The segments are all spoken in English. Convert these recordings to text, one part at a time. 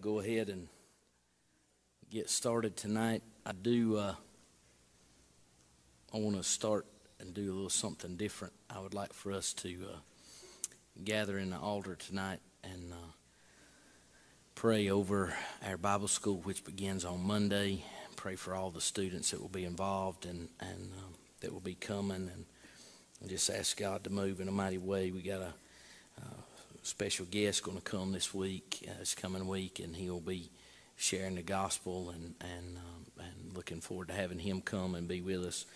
go ahead and get started tonight. I do. Uh, I want to start and do a little something different. I would like for us to uh, gather in the altar tonight and uh, pray over our Bible school, which begins on Monday. Pray for all the students that will be involved and and um, that will be coming, and, just ask God to move in a mighty way. We got a uh, special guest going to come this week, uh, this coming week, and he'll be sharing the gospel and and um, and looking forward to having him come and be with us.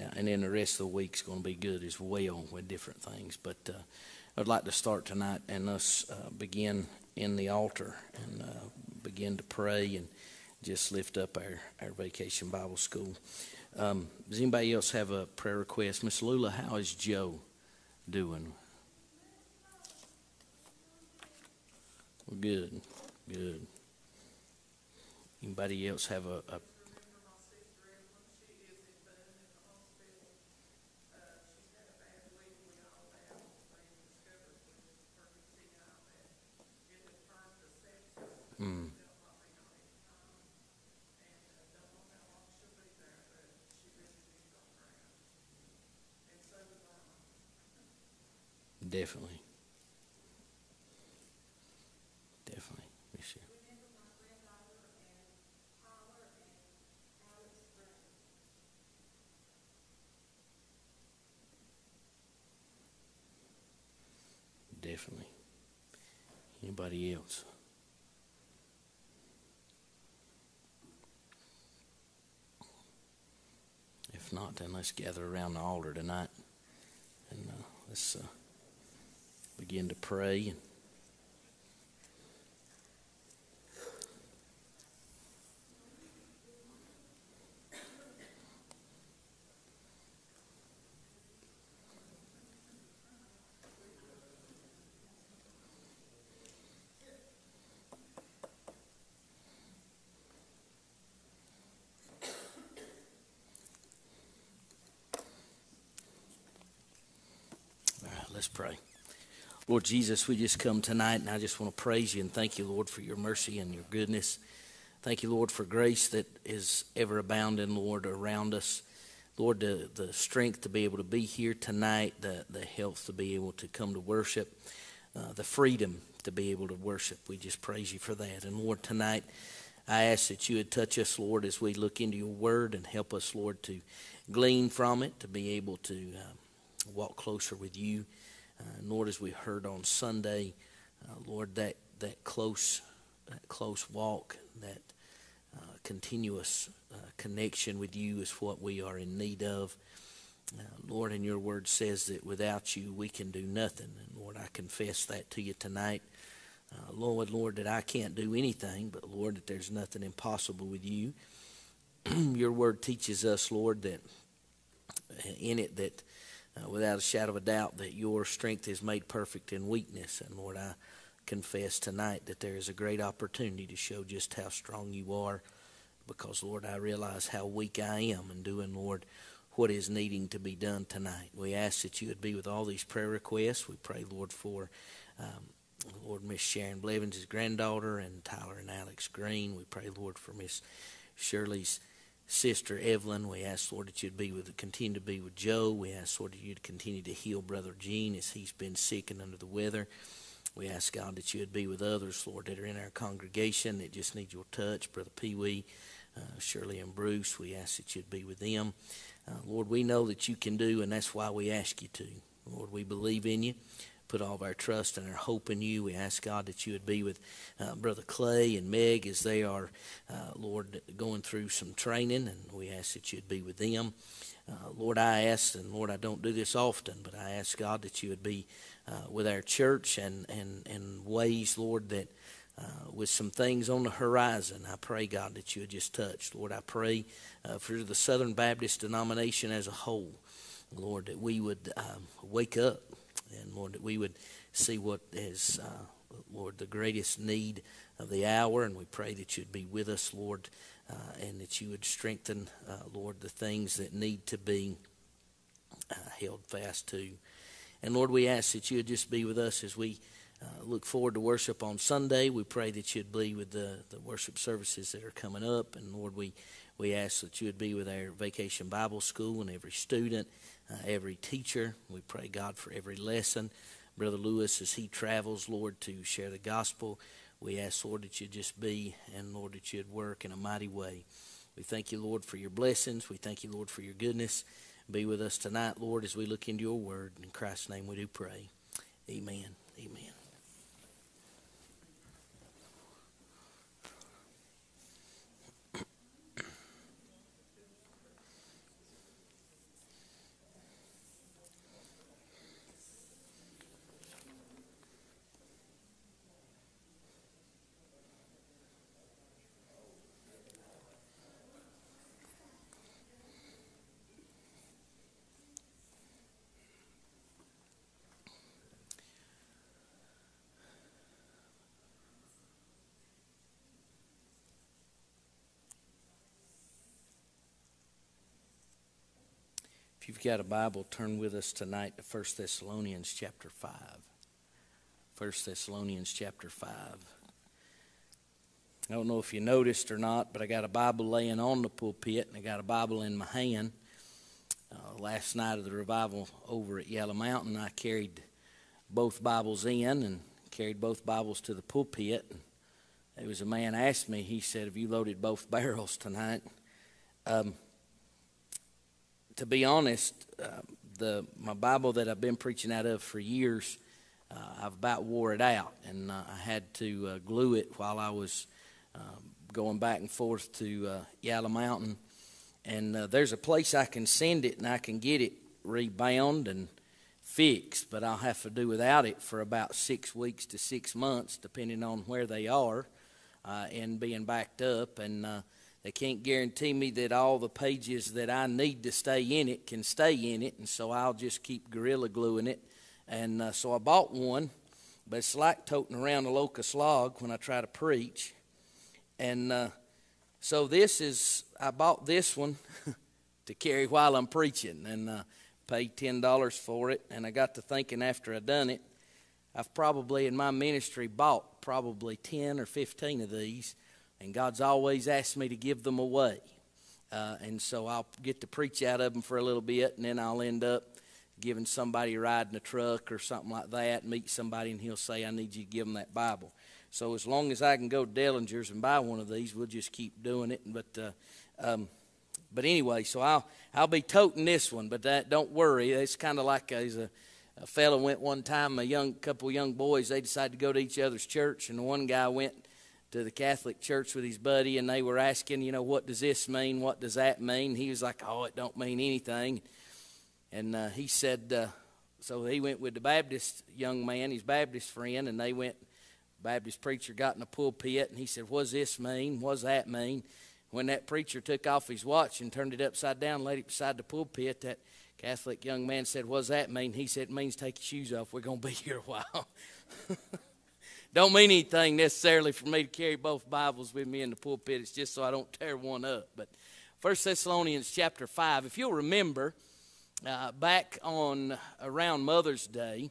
Uh, and then the rest of the week's going to be good as well with different things. But uh, I'd like to start tonight and us uh, begin in the altar and uh, begin to pray and just lift up our, our vacation Bible school. Um, does anybody else have a prayer request? Miss Lula, how is Joe doing? Good, good. Anybody else have a, a Mm. Definitely. Definitely. Miss you. Definitely. Anybody else? If not, then let's gather around the altar tonight and uh, let's uh, begin to pray. And Let's pray. Lord Jesus, we just come tonight and I just want to praise you and thank you, Lord, for your mercy and your goodness. Thank you, Lord, for grace that is ever abounding, Lord, around us. Lord, the, the strength to be able to be here tonight, the, the health to be able to come to worship, uh, the freedom to be able to worship. We just praise you for that. And Lord, tonight, I ask that you would touch us, Lord, as we look into your word and help us, Lord, to glean from it, to be able to uh, walk closer with you. Uh, Lord, as we heard on Sunday, uh, Lord, that, that close that close walk, that uh, continuous uh, connection with you is what we are in need of. Uh, Lord, and your word says that without you we can do nothing. And Lord, I confess that to you tonight. Uh, Lord, Lord, that I can't do anything, but Lord, that there's nothing impossible with you. your word teaches us, Lord, that in it that uh, without a shadow of a doubt that your strength is made perfect in weakness. And Lord, I confess tonight that there is a great opportunity to show just how strong you are because, Lord, I realize how weak I am in doing, Lord, what is needing to be done tonight. We ask that you would be with all these prayer requests. We pray, Lord, for. Um, Lord, Miss Sharon Blevins' granddaughter, and Tyler and Alex Green. We pray, Lord, for Miss Shirley's Sister Evelyn. We ask, Lord, that you'd be with, continue to be with Joe. We ask, Lord, that you'd continue to heal Brother Gene as he's been sick and under the weather. We ask, God, that you'd be with others, Lord, that are in our congregation that just need your touch. Brother Pee Wee, uh, Shirley, and Bruce, we ask that you'd be with them. Uh, Lord, we know that you can do, and that's why we ask you to. Lord, we believe in you put all of our trust and our hope in you. We ask God that you would be with uh, Brother Clay and Meg as they are, uh, Lord, going through some training, and we ask that you'd be with them. Uh, Lord, I ask, and Lord, I don't do this often, but I ask God that you would be uh, with our church and, and, and ways, Lord, that uh, with some things on the horizon, I pray, God, that you would just touch. Lord, I pray uh, for the Southern Baptist denomination as a whole. Lord, that we would um, wake up and Lord, that we would see what is, uh, Lord, the greatest need of the hour, and we pray that you'd be with us, Lord, uh, and that you would strengthen, uh, Lord, the things that need to be uh, held fast to. And Lord, we ask that you would just be with us as we uh, look forward to worship on Sunday. We pray that you'd be with the, the worship services that are coming up. And Lord, we, we ask that you would be with our Vacation Bible School and every student, uh, every teacher. We pray, God, for every lesson. Brother Lewis, as he travels, Lord, to share the gospel, we ask, Lord, that you just be, and Lord, that you'd work in a mighty way. We thank you, Lord, for your blessings. We thank you, Lord, for your goodness. Be with us tonight, Lord, as we look into your word. In Christ's name we do pray. Amen. Amen. You've got a Bible, turn with us tonight to 1 Thessalonians chapter 5. 1 Thessalonians chapter 5. I don't know if you noticed or not, but I got a Bible laying on the pulpit and I got a Bible in my hand. Uh, last night of the revival over at Yellow Mountain, I carried both Bibles in and carried both Bibles to the pulpit. And there was a man asked me, he said, Have you loaded both barrels tonight? Um, to be honest, uh, the my Bible that I've been preaching out of for years, uh, I've about wore it out, and uh, I had to uh, glue it while I was um, going back and forth to uh, Yalla Mountain. And uh, there's a place I can send it, and I can get it rebound and fixed, but I'll have to do without it for about six weeks to six months, depending on where they are, and being backed up and they can't guarantee me that all the pages that I need to stay in it can stay in it, and so I'll just keep Gorilla gluing it. And uh, so I bought one, but it's like toting around a locust log when I try to preach. And uh, so this is, I bought this one to carry while I'm preaching, and uh, paid $10 for it. And I got to thinking after I done it, I've probably in my ministry bought probably 10 or 15 of these and God's always asked me to give them away. Uh, and so I'll get to preach out of them for a little bit, and then I'll end up giving somebody a ride in a truck or something like that, meet somebody, and he'll say, I need you to give them that Bible. So as long as I can go to Dellinger's and buy one of these, we'll just keep doing it. But uh, um, but anyway, so I'll I'll be toting this one. But that don't worry, it's kind of like a, a, a fellow went one time. A young couple young boys they decided to go to each other's church, and one guy went to the Catholic church with his buddy, and they were asking, you know, what does this mean? What does that mean? He was like, oh, it don't mean anything. And uh, he said, uh, so he went with the Baptist young man, his Baptist friend, and they went. Baptist preacher got in the pulpit, and he said, "What does this mean? What does that mean?" When that preacher took off his watch and turned it upside down, laid it beside the pulpit, that Catholic young man said, "What does that mean?" He said, "It means take your shoes off. We're going to be here a while." Don't mean anything necessarily for me to carry both Bibles with me in the pulpit. It's just so I don't tear one up. But 1 Thessalonians chapter 5, if you'll remember, uh, back on around Mother's Day,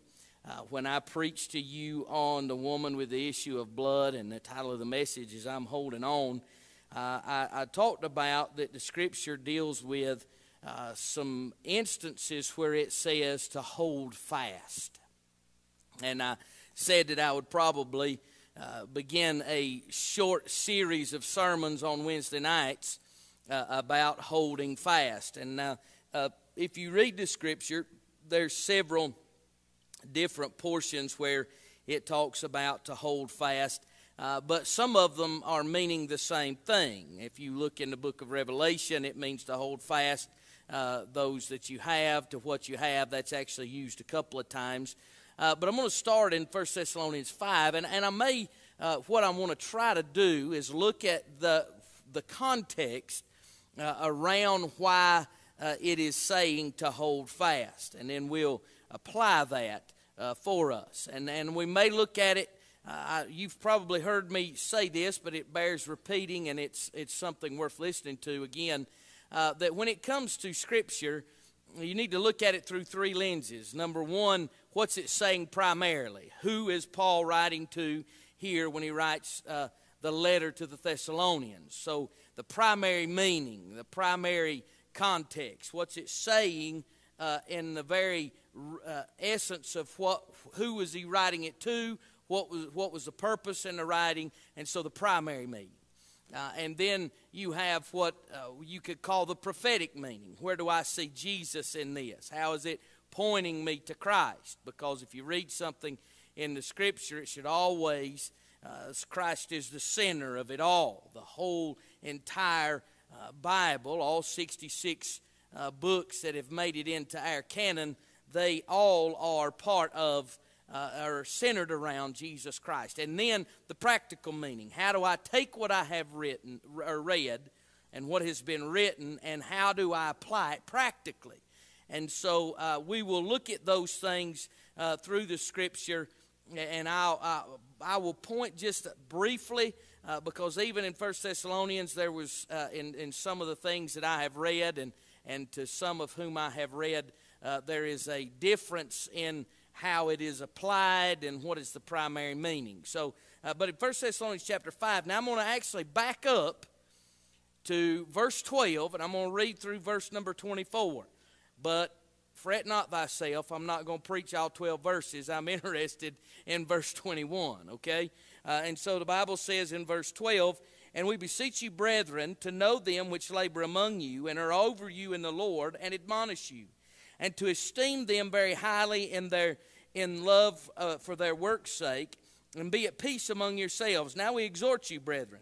uh, when I preached to you on the woman with the issue of blood, and the title of the message is I'm Holding On, uh, I, I, talked about that the scripture deals with uh, some instances where it says to hold fast. And I said that I would probably uh, begin a short series of sermons on Wednesday nights uh, about holding fast. And now, uh, if you read the scripture, there's several different portions where it talks about to hold fast. Uh, but some of them are meaning the same thing. If you look in the book of Revelation, it means to hold fast uh, those that you have to what you have. That's actually used a couple of times. Uh, but I'm going to start in 1 Thessalonians 5, and, and I may, uh, what I want to try to do is look at the, the context uh, around why uh, it is saying to hold fast, and then we'll apply that uh, for us. And, and we may look at it. Uh, you've probably heard me say this, but it bears repeating, and it's, it's something worth listening to again. that when it comes to Scripture, you need to look at it through three lenses. Number one, what's it saying primarily? Who is Paul writing to here when he writes uh, the letter to the Thessalonians? So, the primary meaning, the primary context, what's it saying uh, in the very uh, essence of what, who was he writing it to, what was, what was the purpose in the writing, and so the primary meaning. Uh, and then you have what uh, you could call the prophetic meaning. Where do I see Jesus in this? How is it pointing me to Christ? Because if you read something in the Scripture, it should always, uh, Christ is the center of it all. The whole entire uh, Bible, all 66 uh, books that have made it into our canon, they all are part of uh, are centered around Jesus Christ. And then the practical meaning. How do I take what I have written or read and what has been written and how do I apply it practically? And so uh, we will look at those things uh, through the scripture and I'll, I, I will point just briefly uh, because even in First Thessalonians there was uh, in, in some of the things that I have read and, and to some of whom I have read uh, there is a difference in how it is applied and what is the primary meaning. So, uh, but in 1 Thessalonians chapter 5, now I'm going to actually back up to verse 12 and I'm going to read through verse number 24. But fret not thyself. I'm not going to preach all 12 verses. I'm interested in verse 21, okay? Uh, and so the Bible says in verse 12, And we beseech you, brethren, to know them which labor among you and are over you in the Lord and admonish you and to esteem them very highly in their in love uh, for their work's sake, and be at peace among yourselves. Now we exhort you, brethren,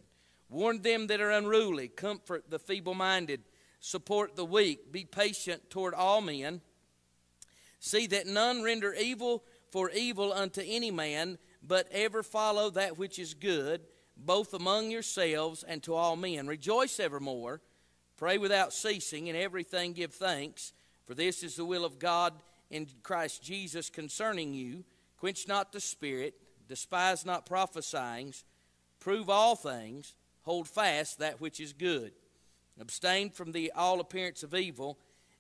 warn them that are unruly, comfort the feeble-minded, support the weak, be patient toward all men. See that none render evil for evil unto any man, but ever follow that which is good, both among yourselves and to all men. Rejoice evermore, pray without ceasing, in everything give thanks for this is the will of God in Christ Jesus concerning you. Quench not the spirit, despise not prophesying, prove all things, hold fast that which is good. Abstain from the all appearance of evil,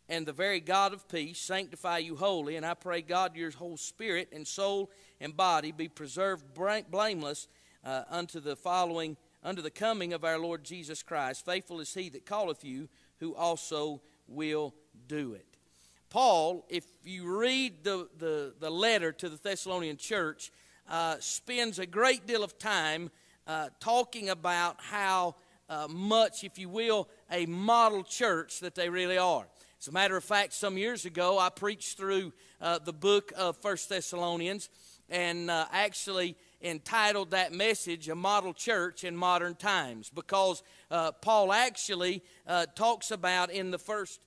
and the very God of peace sanctify you wholly. And I pray God your whole spirit and soul and body be preserved blameless uh, unto the following, unto the coming of our Lord Jesus Christ. Faithful is he that calleth you, who also will do it. Paul, if you read the, the, the letter to the Thessalonian church, uh, spends a great deal of time uh, talking about how uh, much, if you will, a model church that they really are. As a matter of fact, some years ago, I preached through uh, the book of First Thessalonians and uh, actually entitled that message a model church in modern times because uh, paul actually talks about in the first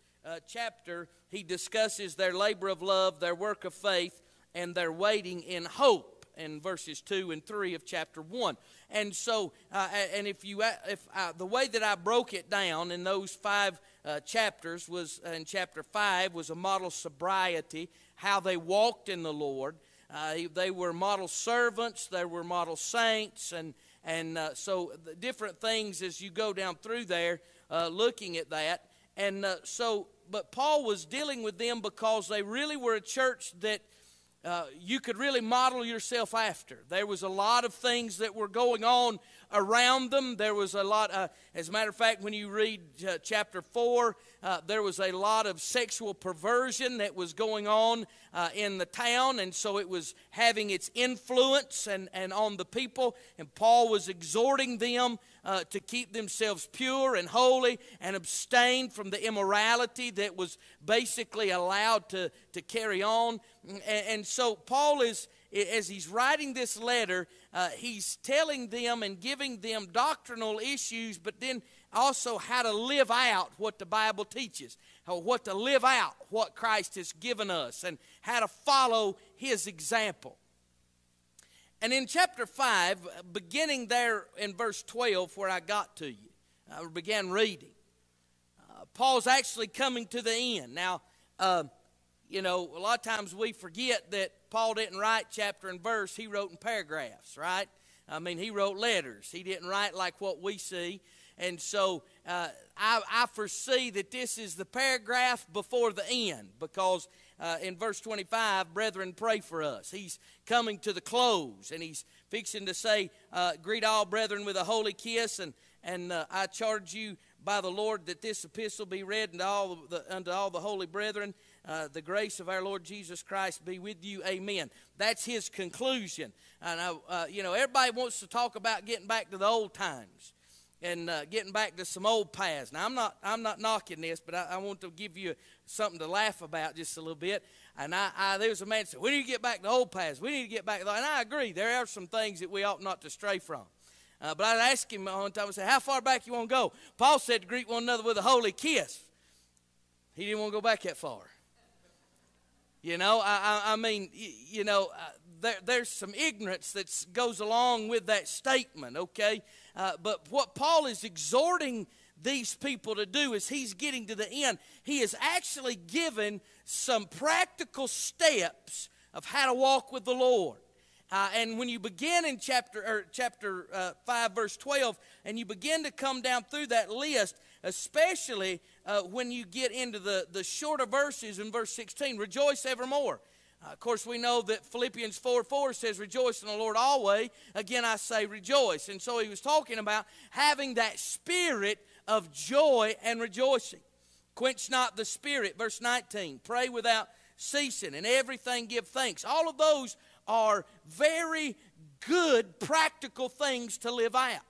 chapter he discusses their labor of love, their work of faith, and their waiting in hope in verses 2 and 3 of chapter 1. And so, uh, and if you, uh, if uh, the way that I broke it down in those five uh, chapters was, uh, in chapter 5, was a model sobriety, how they walked in the Lord. Uh, they were model servants, they were model saints, and, and so the different things as you go down through there looking at that. And so but Paul was dealing with them because they really were a church that uh, you could really model yourself after. There was a lot of things that were going on around them. There was a lot, uh, as a matter of fact, when you read uh, chapter 4, uh, there was a lot of sexual perversion that was going on uh, in the town, and so it was having its influence and, and on the people. And Paul was exhorting them uh, to keep themselves pure and holy and abstain from the immorality that was basically allowed to, to carry on. And, and so Paul is, as he's writing this letter, uh, he's telling them and giving them doctrinal issues, but then also how to live out what the Bible teaches, what to live out what Christ has given us, and how to follow his example. And in chapter 5, beginning there in verse 12, where I got to you, I began reading, uh, Paul's actually coming to the end. Now, uh, you know, a lot of times we forget that Paul didn't write chapter and verse, he wrote in paragraphs, right? I mean, he wrote letters. He didn't write like what we see. And so uh, I, I, foresee that this is the paragraph before the end because uh, in verse 25, brethren, pray for us. He's coming to the close and he's fixing to say, uh, Greet all brethren with a holy kiss. And, and uh, I charge you by the Lord that this epistle be read unto all the, unto all the holy brethren. Uh, the grace of our Lord Jesus Christ be with you. Amen. That's his conclusion. And, I, uh, you know, everybody wants to talk about getting back to the old times and uh, getting back to some old paths. Now, I'm not, I'm not knocking this, but I, I, want to give you something to laugh about just a little bit. And I, I, there was a man said, "We need to get back to the old paths. We need to get back." To, and I agree. There are some things that we ought not to stray from. Uh, but I asked him one time. I said, "How far back you want to go?" Paul said to greet one another with a holy kiss. He didn't want to go back that far. You know, I, I, mean, you know, uh, there, there's some ignorance that goes along with that statement, okay? Uh, but what Paul is exhorting these people to do is he's getting to the end. He is actually given some practical steps of how to walk with the Lord. Uh, and when you begin in chapter or chapter uh, 5 verse 12 and you begin to come down through that list especially uh, when you get into the, the shorter verses in verse 16 rejoice evermore uh, of course, we know that Philippians 4 4 says, Rejoice in the Lord always. Again, I say rejoice. And so he was talking about having that spirit of joy and rejoicing. Quench not the spirit, verse 19. Pray without ceasing, and everything give thanks. All of those are very good, practical things to live out.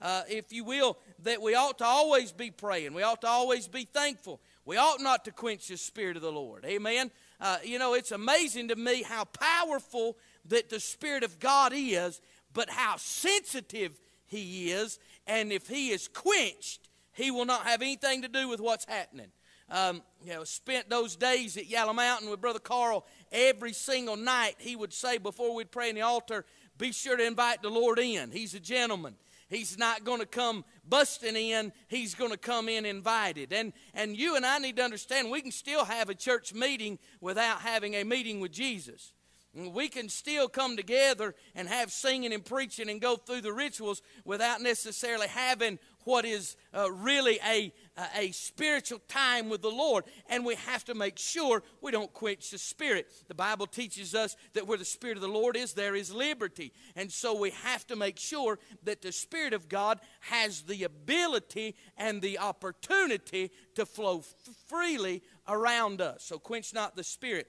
Uh, if you will, that we ought to always be praying. We ought to always be thankful. We ought not to quench the Spirit of the Lord. Amen. Uh, you know, it's amazing to me how powerful that the Spirit of God is, but how sensitive He is. And if He is quenched, He will not have anything to do with what's happening. Um, you know, spent those days at Yellow Mountain with Brother Carl every single night. He would say before we'd pray in the altar, be sure to invite the Lord in. He's a gentleman. He's not going to come busting in. He's going to come in invited. And, and you and I need to understand we can still have a church meeting without having a meeting with Jesus. We can still come together and have singing and preaching and go through the rituals without necessarily having what is uh, really a, a spiritual time with the Lord. And we have to make sure we don't quench the Spirit. The Bible teaches us that where the Spirit of the Lord is, there is liberty. And so we have to make sure that the Spirit of God has the ability and the opportunity to flow f- freely around us. So quench not the Spirit.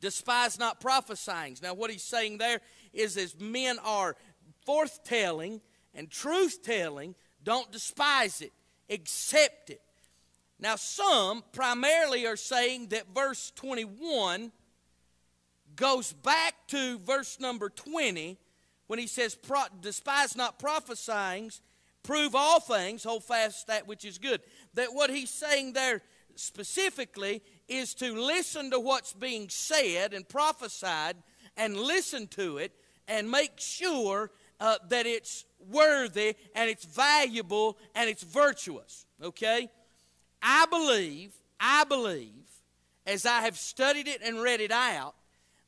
Despise not prophesying. Now, what he's saying there is as men are forthtelling and truth telling, don't despise it, accept it. Now, some primarily are saying that verse 21 goes back to verse number 20 when he says, Despise not prophesying, prove all things, hold fast that which is good. That what he's saying there specifically is to listen to what's being said and prophesied and listen to it and make sure uh, that it's worthy and it's valuable and it's virtuous. Okay? I believe, I believe, as I have studied it and read it out,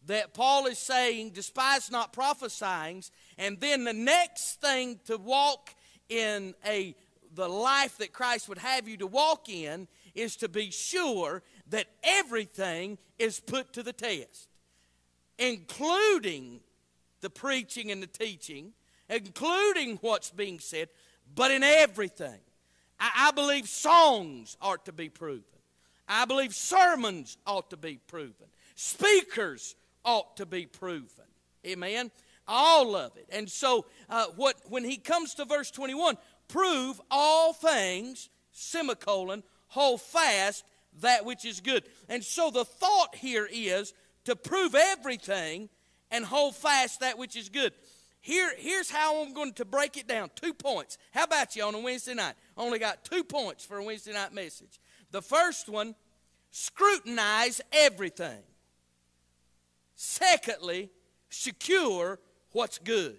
that Paul is saying, despise not prophesying, and then the next thing to walk in a the life that Christ would have you to walk in is to be sure that everything is put to the test, including the preaching and the teaching, including what's being said, but in everything. I, I believe songs ought to be proven. I believe sermons ought to be proven. Speakers ought to be proven. Amen. All of it. And so, uh, what when he comes to verse 21, prove all things, semicolon, hold fast that which is good. And so the thought here is to prove everything and hold fast that which is good. Here, here's how I'm going to break it down. Two points. How about you on a Wednesday night? Only got two points for a Wednesday night message. The first one, scrutinize everything. Secondly, secure what's good.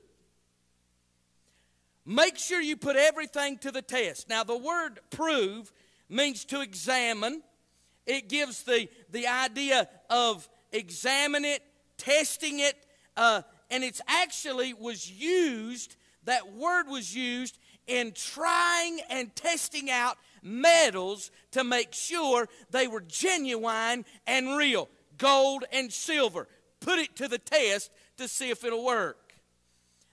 Make sure you put everything to the test. Now, the word prove means to examine. It gives the, the idea of examine it, testing it, uh, and it's actually was used, that word was used in trying and testing out metals to make sure they were genuine and real gold and silver. Put it to the test to see if it'll work.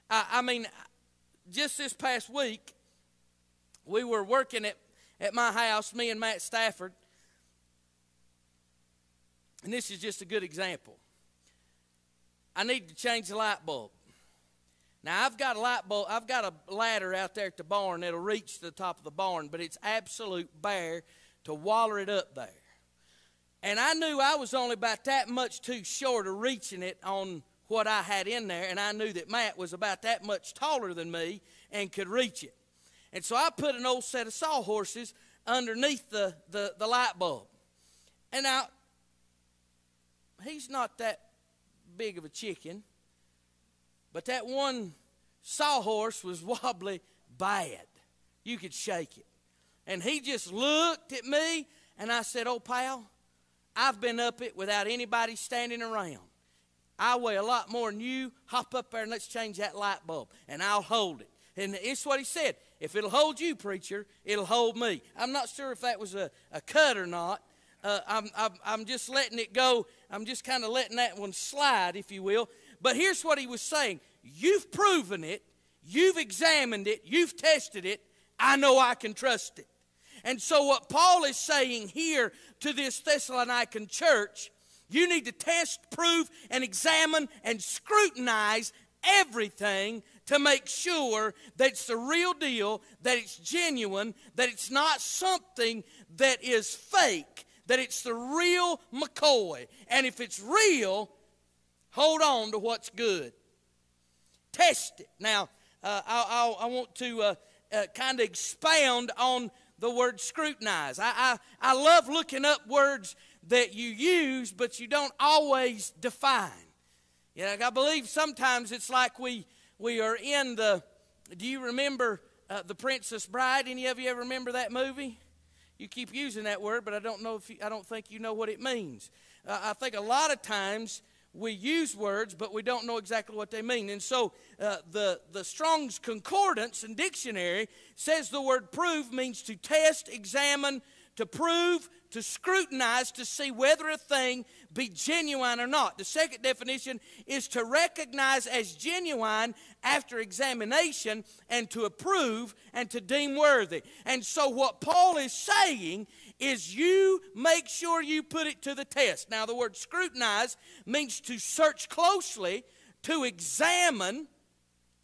I, I mean, just this past week, we were working at, at my house, me and Matt Stafford. And this is just a good example. I need to change the light bulb. Now I've got a light bulb, I've got a ladder out there at the barn that'll reach the top of the barn, but it's absolute bare to waller it up there. And I knew I was only about that much too short of reaching it on what I had in there, and I knew that Matt was about that much taller than me and could reach it. And so I put an old set of sawhorses underneath the, the, the light bulb. And now, he's not that big of a chicken, but that one sawhorse was wobbly bad. You could shake it. And he just looked at me, and I said, Oh, pal, I've been up it without anybody standing around. I weigh a lot more than you. Hop up there and let's change that light bulb, and I'll hold it. And it's what he said. If it'll hold you, preacher, it'll hold me. I'm not sure if that was a, a cut or not. Uh, I'm, I'm, I'm just letting it go. I'm just kind of letting that one slide, if you will. But here's what he was saying You've proven it, you've examined it, you've tested it. I know I can trust it. And so, what Paul is saying here to this Thessalonican church, you need to test, prove, and examine and scrutinize everything to make sure that it's the real deal, that it's genuine, that it's not something that is fake, that it's the real McCoy. And if it's real, hold on to what's good. Test it. Now, uh, I, I, I, want to uh, uh, kind of expound on the word scrutinize. I, I, I love looking up words that you use, but you don't always define. You know, I believe sometimes it's like we, we are in the. Do you remember uh, The Princess Bride? Any of you ever remember that movie? You keep using that word, but I don't know if you, I don't think you know what it means. Uh, I think a lot of times we use words, but we don't know exactly what they mean. And so uh, the, the Strong's Concordance and Dictionary says the word prove means to test, examine, to prove, to scrutinize, to see whether a thing be genuine or not. The second definition is to recognize as genuine after examination and to approve and to deem worthy. And so, what Paul is saying is you make sure you put it to the test. Now, the word scrutinize means to search closely, to examine,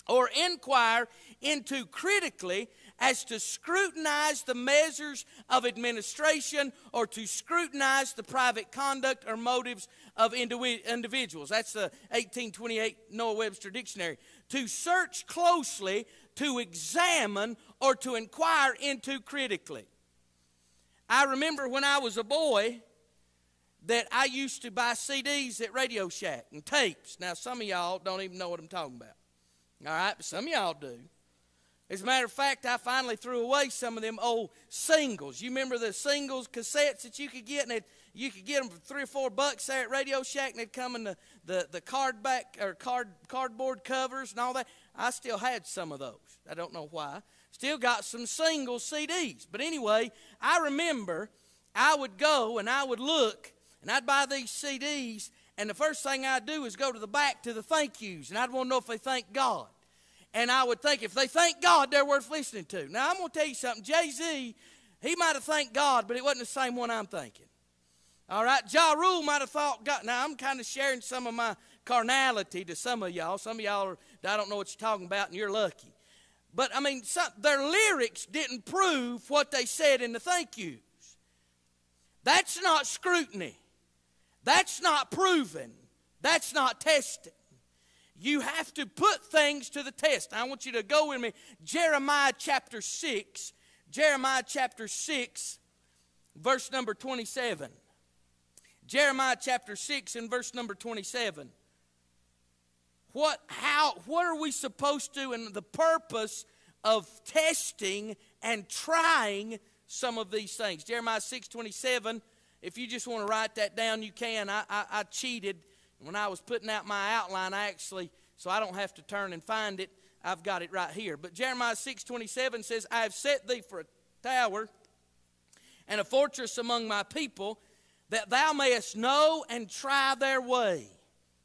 or inquire into critically as to scrutinize the measures of administration or to scrutinize the private conduct or motives of individuals. That's the 1828 Noah Webster Dictionary. To search closely, to examine, or to inquire into critically. I remember when I was a boy that I used to buy CDs at Radio Shack and tapes. Now, some of y'all don't even know what I'm talking about. All right, but some of y'all do. As a matter of fact, I finally threw away some of them old singles. You remember the singles cassettes that you could get, and you could get them for three or four bucks there at Radio Shack, and they'd come in the, the, the card back or card cardboard covers and all that. I still had some of those. I don't know why. Still got some single CDs. But anyway, I remember I would go and I would look and I'd buy these CDs, and the first thing I'd do is go to the back to the thank yous, and I'd want to know if they thank God. And I would think if they thank God, they're worth listening to. Now, I'm going to tell you something. Jay Z, he might have thanked God, but it wasn't the same one I'm thinking. All right, Ja Rule might have thought God. Now, I'm kind of sharing some of my carnality to some of y'all. Some of y'all are, I don't know what you're talking about, and you're lucky. But, I mean, some, their lyrics didn't prove what they said in the thank yous. That's not scrutiny. That's not proven. That's not tested. You have to put things to the test. I want you to go with me. Jeremiah chapter 6. Jeremiah chapter 6, verse number 27. Jeremiah chapter 6 and verse number 27. What, how, what are we supposed to, and the purpose of testing and trying some of these things? Jeremiah 6 27. If you just want to write that down, you can. I, I, I cheated when I was putting out my outline, I actually, so I don't have to turn and find it, I've got it right here. But Jeremiah 6:27 says, "I have set thee for a tower and a fortress among my people, that thou mayest know and try their way."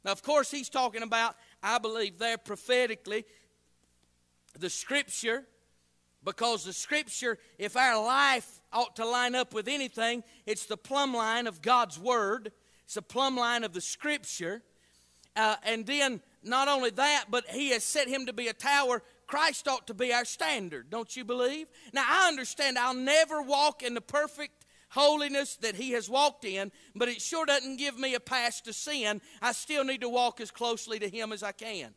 Now, of course, he's talking about, I believe, there prophetically, the Scripture, because the Scripture, if our life ought to line up with anything, it's the plumb line of God's Word. It's the plumb line of the Scripture. Uh, and then, not only that, but He has set Him to be a tower. Christ ought to be our standard, don't you believe? Now, I understand I'll never walk in the perfect holiness that he has walked in, but it sure doesn't give me a pass to sin. I still need to walk as closely to him as I can.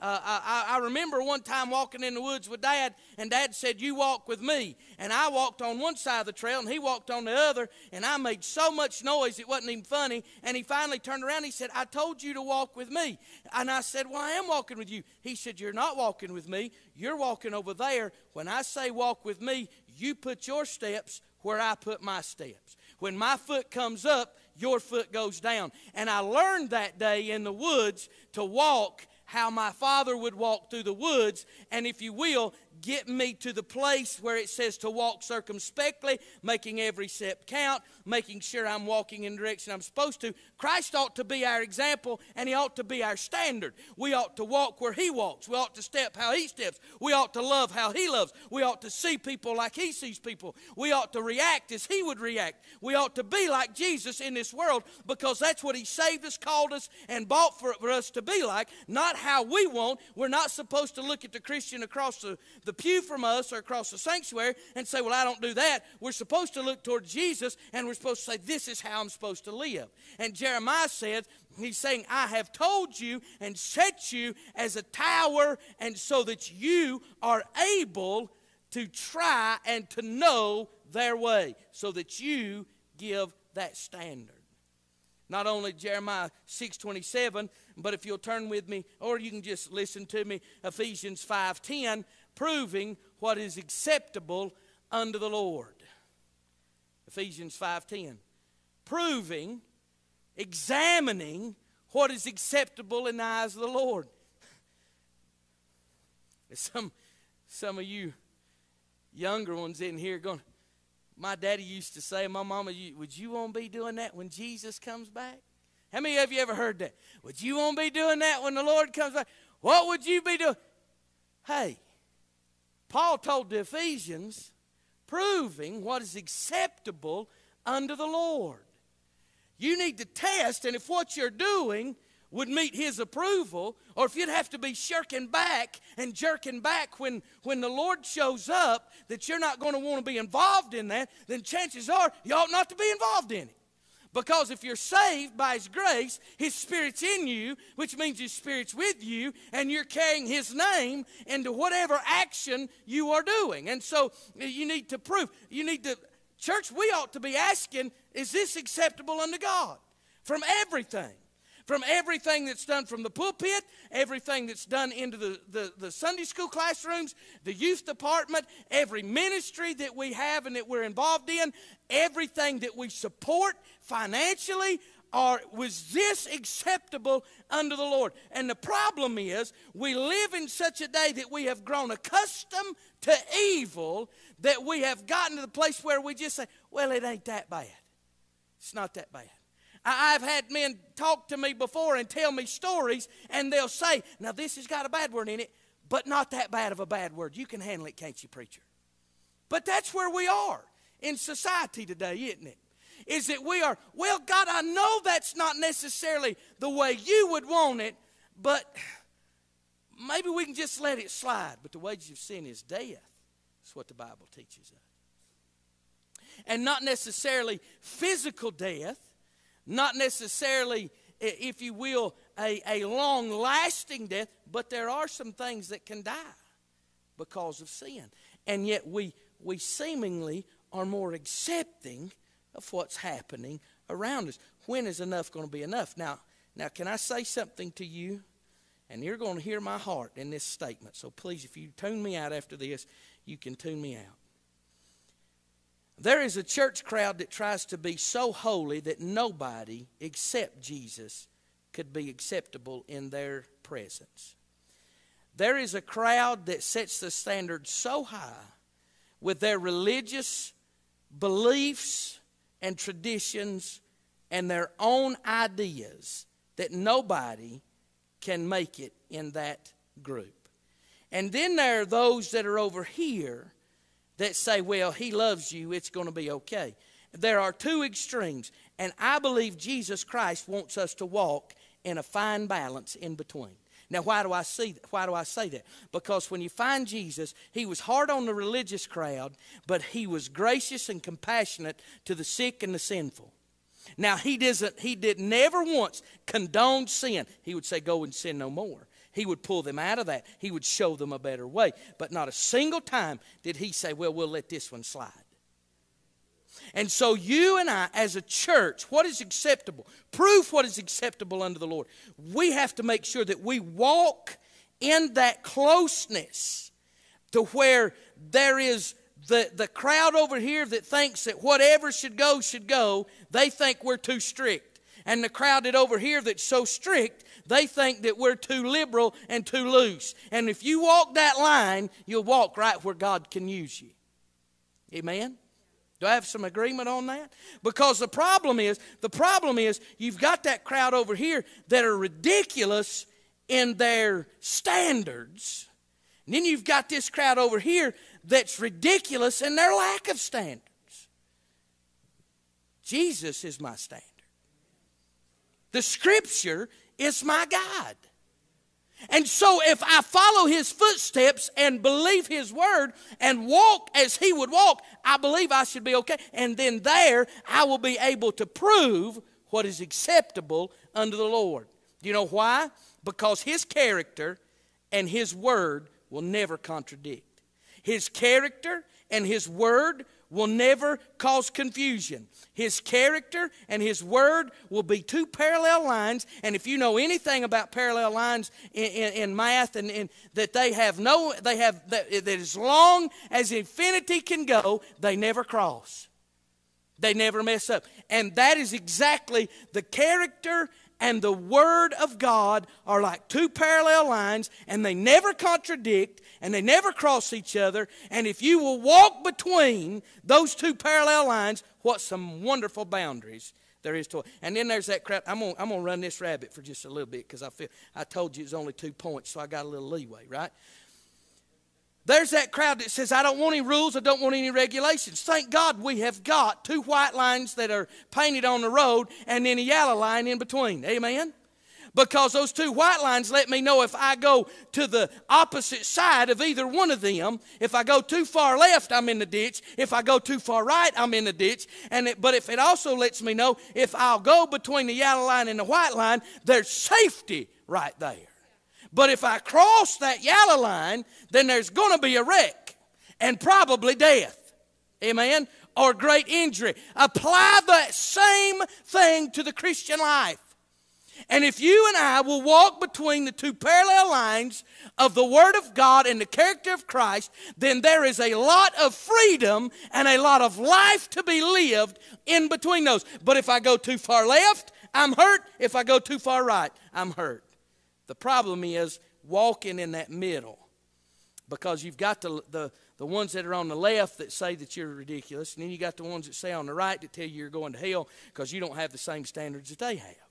Uh, I, I, remember one time walking in the woods with Dad, and Dad said, You walk with me. And I walked on one side of the trail, and he walked on the other, and I made so much noise it wasn't even funny. And he finally turned around, he said, I told you to walk with me. And I said, Well, I am walking with you. He said, You're not walking with me, you're walking over there. When I say walk with me, you put your steps where I put my steps. When my foot comes up, your foot goes down. And I learned that day in the woods to walk how my father would walk through the woods, and if you will, get me to the place where it says to walk circumspectly, making every step count, making sure I'm walking in the direction I'm supposed to. Christ ought to be our example and he ought to be our standard. We ought to walk where he walks. We ought to step how he steps. We ought to love how he loves. We ought to see people like he sees people. We ought to react as he would react. We ought to be like Jesus in this world because that's what he saved us, called us, and bought for, for us to be like, not how we want. We're not supposed to look at the Christian across the, the pew from us or across the sanctuary and say, Well, I don't do that. We're supposed to look toward Jesus and we're supposed to say, This is how I'm supposed to live. And Jeremiah says, He's saying, I have told you and set you as a tower, and so that you are able to try and to know their way, so that you give that standard. Not only Jeremiah 6:27, but if you'll turn with me, or you can just listen to me, Ephesians 5:10, proving what is acceptable unto the Lord. Ephesians 5:10. Proving, examining what is acceptable in the eyes of the Lord. Some some of you younger ones in here going, my daddy used to say, my mama, would you want to be doing that when Jesus comes back? How many of you ever heard that? Would you want to be doing that when the Lord comes back? What would you be doing? Hey, Paul told the Ephesians, proving what is acceptable unto the Lord. You need to test, and if what you're doing would meet his approval, or if you'd have to be shirking back and jerking back when, when the Lord shows up, that you're not going to want to be involved in that, then chances are you ought not to be involved in it. Because if you're saved by His grace, His Spirit's in you, which means His Spirit's with you, and you're carrying His name into whatever action you are doing. And so uh, you need to prove, you need to, church, we ought to be asking, is this acceptable unto God? From everything from everything that's done from the pulpit, everything that's done into the, the, the, Sunday school classrooms, the youth department, every ministry that we have and that we're involved in, everything that we support financially. Or was this acceptable unto the Lord? And the problem is, we live in such a day that we have grown accustomed to evil that we have gotten to the place where we just say, well, it ain't that bad. It's not that bad. I've had men talk to me before and tell me stories, and they'll say, Now, this has got a bad word in it, but not that bad of a bad word. You can handle it, can't you, preacher? But that's where we are in society today, isn't it? Is that we are, well, God, I know that's not necessarily the way you would want it, but maybe we can just let it slide. But the wages of sin is death. That's what the Bible teaches us. And not necessarily physical death, not necessarily, if you will, a, a long lasting death, but there are some things that can die because of sin. And yet we, we seemingly are more accepting of what's happening around us. When is enough going to be enough? Now, now, can I say something to you? And you're going to hear my heart in this statement. So please, if you tune me out after this, you can tune me out. There is a church crowd that tries to be so holy that nobody except Jesus could be acceptable in their presence. there is a crowd that sets the standard so high with their religious beliefs and traditions and their own ideas that nobody can make it in that group. And then there are those that are over here that say, well, he loves you, it's going to be okay. There are two extremes, and I believe Jesus Christ wants us to walk in a fine balance in between. Now, why do I see that? Why do I say that? Because when you find Jesus, he was hard on the religious crowd, but he was gracious and compassionate to the sick and the sinful. Now he doesn't he did never once condone sin. He would say, Go and sin no more. He would pull them out of that. He would show them a better way. But not a single time did he say, Well, we'll let this one slide. And so, you and I, as a church, what is acceptable? Proof what is acceptable unto the Lord. We have to make sure that we walk in that closeness to where there is the, the crowd over here that thinks that whatever should go should go, they think we're too strict. And the crowd that over here that's so strict, they think that we're too liberal and too loose. And if you walk that line, you'll walk right where God can use you. Amen? Do I have some agreement on that? Because the problem is, the problem is you've got that crowd over here that are ridiculous in their standards. And then you've got this crowd over here that's ridiculous in their lack of standards. Jesus is my standard. The scripture is my guide. And so, if I follow his footsteps and believe his word and walk as he would walk, I believe I should be okay. And then there, I will be able to prove what is acceptable unto the Lord. Do you know why? Because his character and his word will never contradict. His character and his word will never cause confusion. His character and his word will be two parallel lines. And if you know anything about parallel lines in, in, in math, and, and, that they have no, they have that, that as long as infinity can go, they never cross. They never mess up. And that is exactly the character and the Word of God are like two parallel lines, and they never contradict, and they never cross each other. And if you will walk between those two parallel lines, what some wonderful boundaries there is to it. And then there's that crap. I'm gonna, I'm gonna run this rabbit for just a little bit because I feel I told you it's only two points, so I got a little leeway, right? There's that crowd that says, I don't want any rules, I don't want any regulations. Thank God we have got two white lines that are painted on the road and then a yellow line in between. Amen? Because those two white lines let me know if I go to the opposite side of either one of them. If I go too far left, I'm in the ditch. If I go too far right, I'm in the ditch. And it, but if it also lets me know if I'll go between the yellow line and the white line, there's safety right there. But if I cross that yellow line, then there's going to be a wreck and probably death. Amen? Or great injury. Apply that same thing to the Christian life. And if you and I will walk between the two parallel lines of the Word of God and the character of Christ, then there is a lot of freedom and a lot of life to be lived in between those. But if I go too far left, I'm hurt. If I go too far right, I'm hurt. The problem is walking in that middle because you've got the, the, the ones that are on the left that say that you're ridiculous, and then you got the ones that say on the right that tell you you're going to hell because you don't have the same standards that they have.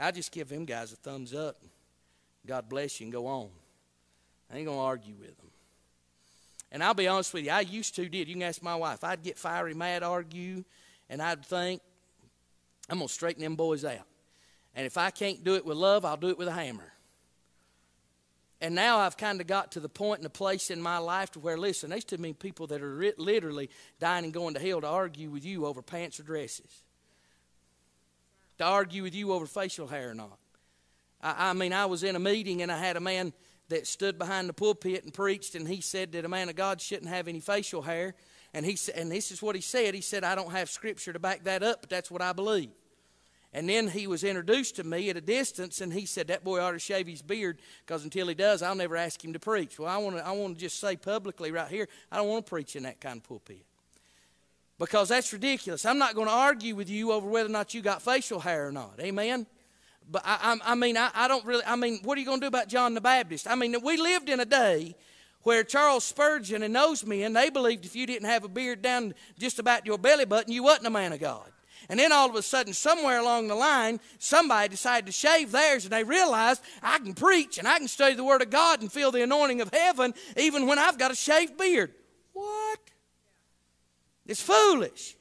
I just give them guys a thumbs up. God bless you and go on. I ain't going to argue with them. And I'll be honest with you, I used to did. You can ask my wife. I'd get fiery, mad, argue, and I'd think, I'm going to straighten them boys out. And if I can't do it with love, I'll do it with a hammer. And now I've kind of got to the point and the place in my life to where, listen, there's too many people that are literally dying and going to hell to argue with you over pants or dresses, to argue with you over facial hair or not. I, I mean, I was in a meeting and I had a man that stood behind the pulpit and preached, and he said that a man of God shouldn't have any facial hair. And, he, and this is what he said. He said, I don't have scripture to back that up, but that's what I believe. And then he was introduced to me at a distance, and he said, That boy ought to shave his beard, because until he does, I'll never ask him to preach. Well, I want to I want to just say publicly right here, I don't want to preach in that kind of pulpit. Because that's ridiculous. I'm not going to argue with you over whether or not you got facial hair or not. Amen? but I, I, I mean, I, I don't really, I mean, what are you going to do about John the Baptist? I mean, we lived in a day where Charles Spurgeon and those men, they believed if you didn't have a beard down just about your belly button, you wasn't a man of God. And then all of a sudden, somewhere along the line, somebody decided to shave theirs and they realized I can preach and I can study the Word of God and feel the anointing of heaven even when I've got a shaved beard. What? It's foolish.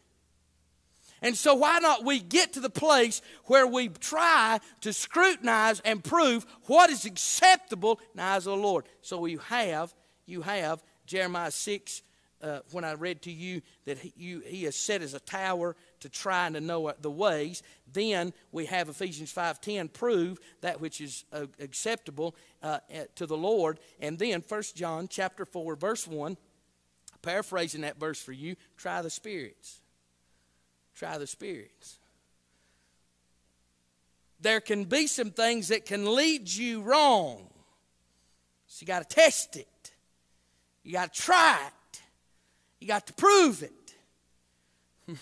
And so, why not we get to the place where we try to scrutinize and prove what is acceptable in the eyes of the Lord? So, you have, you have Jeremiah 6, uh, when I read to you that he, you, he is set as a tower to try and to know the ways. Then we have Ephesians 5.10, prove that which is uh, acceptable uh, to the Lord. And then 1 John chapter 4, verse 1, paraphrasing that verse for you, try the spirits Try the spirits. There can be some things that can lead you wrong. So you got to test it. You got to try it. You got to prove it.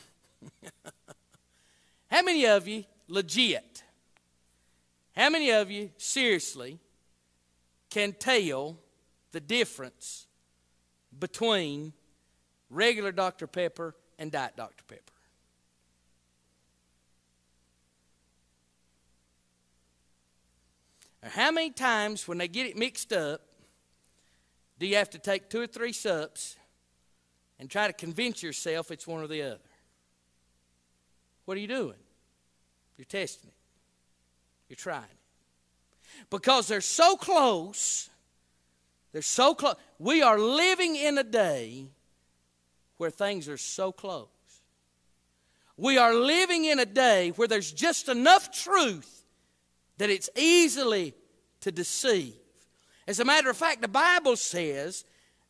How many of you, legit, how many of you, seriously, can tell the difference between regular Dr. Pepper and Diet Dr. Pepper? How many times when they get it mixed up do you have to take two or three sups and try to convince yourself it's one or the other? What are you doing? You're testing it. You're trying it. Because they're so close. They're so close. We are living in a day where things are so close. We are living in a day where there's just enough truth that it's easily to deceive. As a matter of fact, the Bible says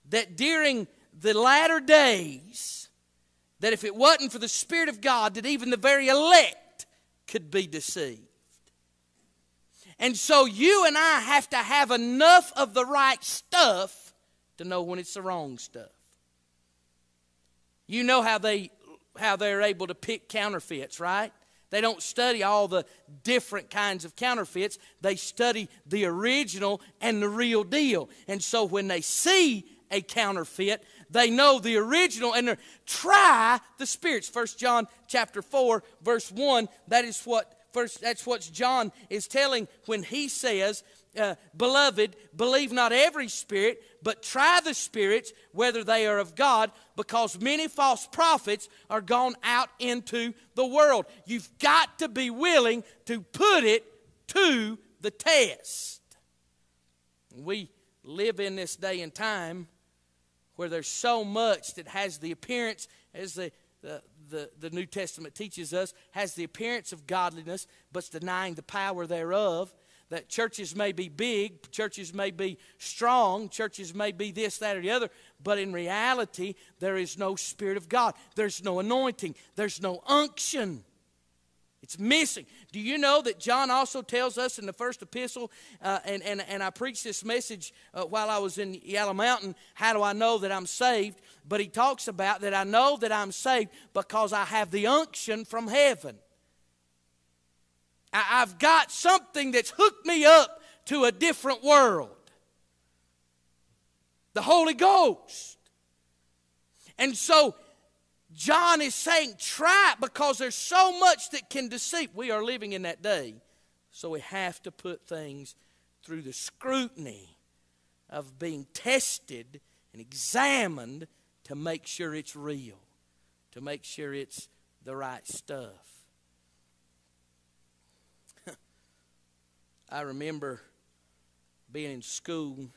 that during the latter days, that if it wasn't for the Spirit of God, that even the very elect could be deceived. And so you and I have to have enough of the right stuff to know when it's the wrong stuff. You know how they how they're able to pick counterfeits, right? They don't study all the different kinds of counterfeits. They study the original and the real deal. And so when they see a counterfeit, they know the original and try the spirits. First John chapter 4 verse 1, that is what first that's what John is telling when he says uh, beloved, believe not every spirit, but try the spirits whether they are of God, because many false prophets are gone out into the world. You've got to be willing to put it to the test. We live in this day and time where there's so much that has the appearance, as the, the, the, the New Testament teaches us, has the appearance of godliness, but's denying the power thereof that churches may be big, churches may be strong, churches may be this, that, or the other, but in reality, there is no Spirit of God. There's no anointing, there's no unction. It's missing. Do you know that John also tells us in the first epistle, uh, and, and, and I preached this message uh, while I was in Yellow Mountain, how do I know that I'm saved? But he talks about that I know that I'm saved because I have the unction from heaven. I've got something that's hooked me up to a different world the Holy Ghost. And so, John is saying, try it because there's so much that can deceive. We are living in that day. So, we have to put things through the scrutiny of being tested and examined to make sure it's real, to make sure it's the right stuff. I remember being in school.